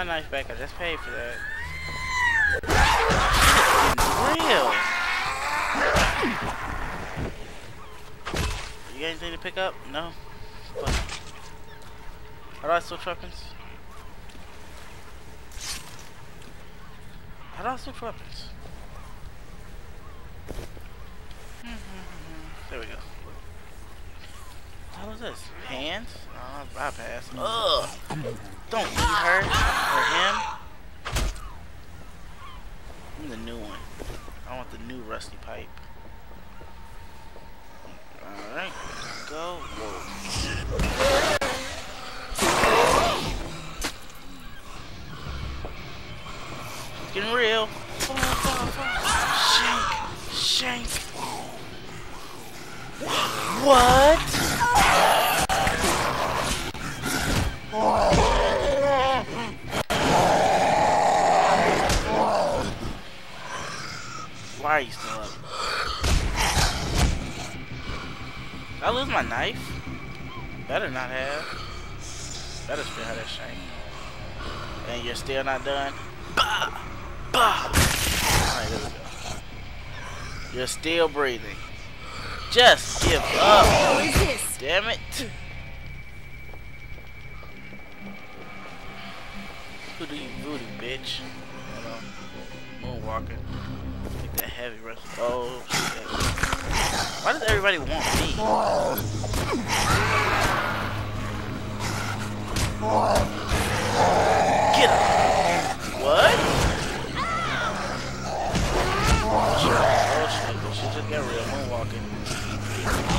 my knife back. I just paid for that. Real. You guys need to pick up? No. How do I switch weapons? How do I switch weapons? There we go. How was this? Hands? Oh, I pass. Ugh! Don't eat her or him. I'm the new one. I want the new rusty pipe. Alright, go. Whoa. It's getting real. Shank! Shank! What? Why are you still up? Did I lose my knife? Better not have. Better still have that shank. And you're still not done? Bah! Bah! Alright, there we go. You're still breathing. Just give up. Damn it. Who do you voodoo, bitch? Hold on. Moonwalker. Take that heavy rest. Oh, shit. Why does everybody want me? Get him. What? Oh, shit. She just got real moonwalking.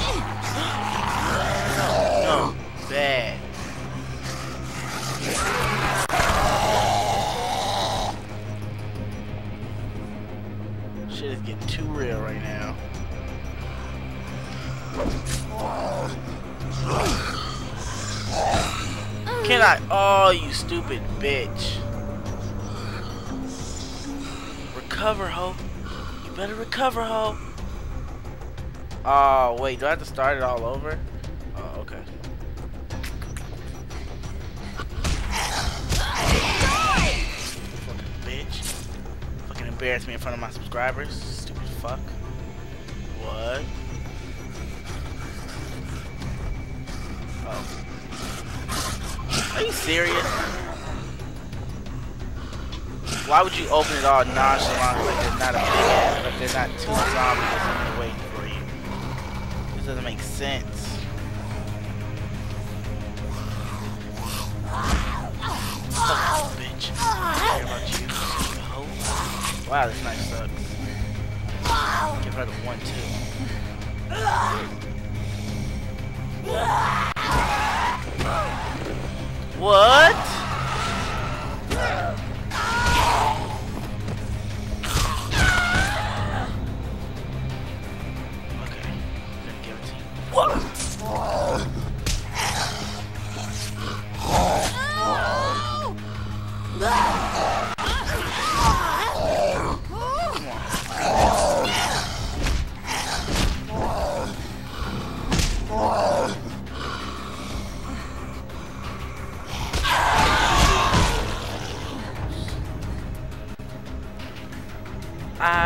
Getting too real right now. Can I? Oh, you stupid bitch. Recover, ho. You better recover, ho. Oh, wait. Do I have to start it all over? Oh, okay. Fucking bitch. Fucking embarrass me in front of my subscribers. Fuck. What? Oh. Are you serious? Why would you open it all nonchalant like there's not a big ass, like there's not two zombies waiting for you? This doesn't make sense. Fuck bitch. Care about you, you. Wow, this knife sucks. Give her the one, two. What? Okay, I'm gonna give it to you. Come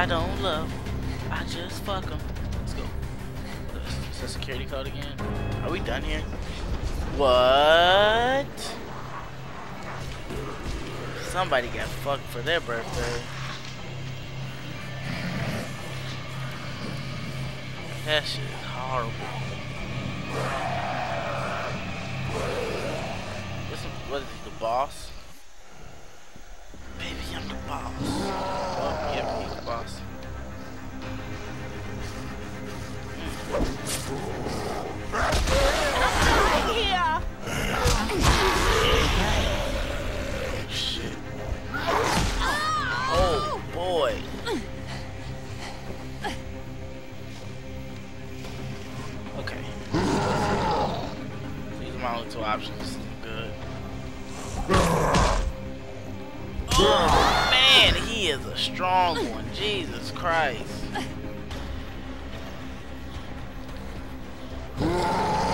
I don't love I just fuck them. Let's go. Is that security code again? Are we done here? What? Somebody got fucked for their birthday. That shit is horrible. This is, what is he, the boss? Baby, I'm the boss. Oh, yeah, he's boss. Oh, boy. Okay. These are my only two options. Is a strong one. Jesus Christ.